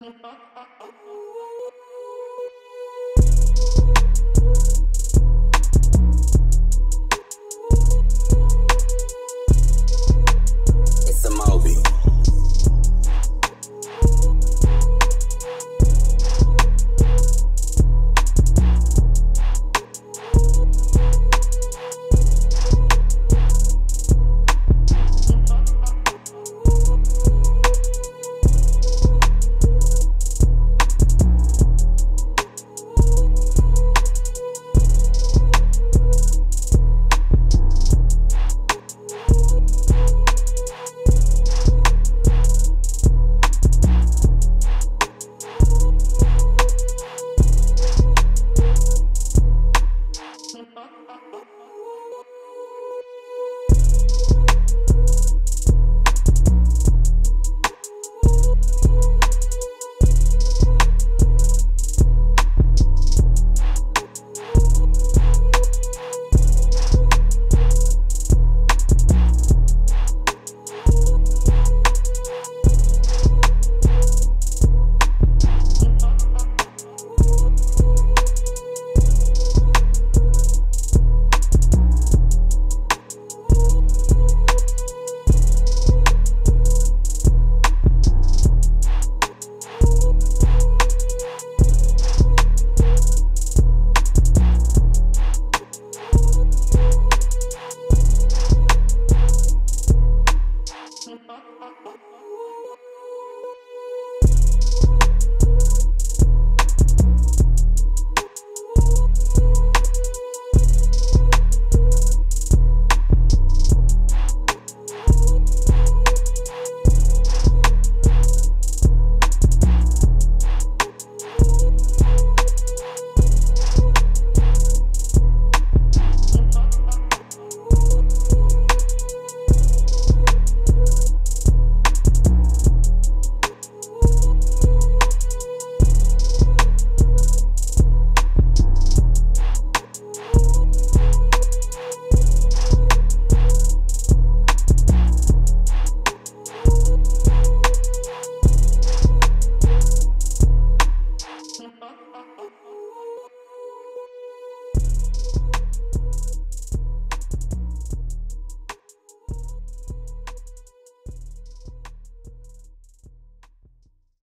Ha ha ha! Bye.